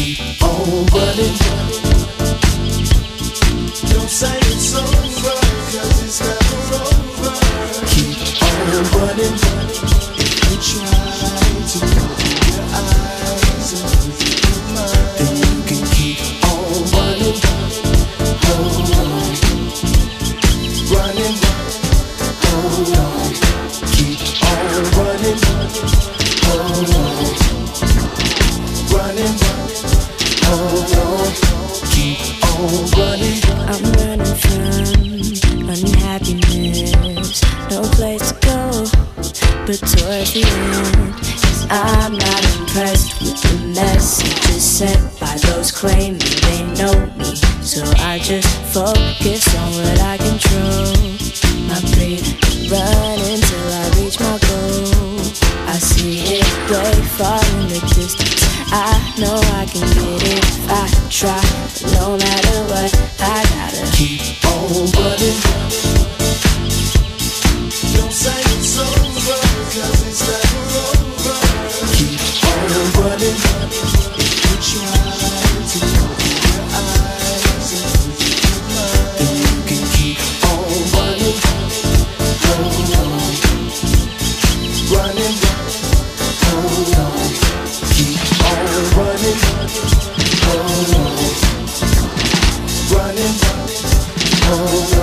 on running. Don't say it's over. Keep on running. You try to your eyes and your mind, you can keep on running. Running. Hold on. Keep on running. Go but toward the end. I'm not impressed with the messages sent by those claiming they know me. So I just focus on what I control. My breath run until I reach my goal. I see it way far in the distance. I know I can get it if I try. No matter what, know.